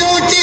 रोटी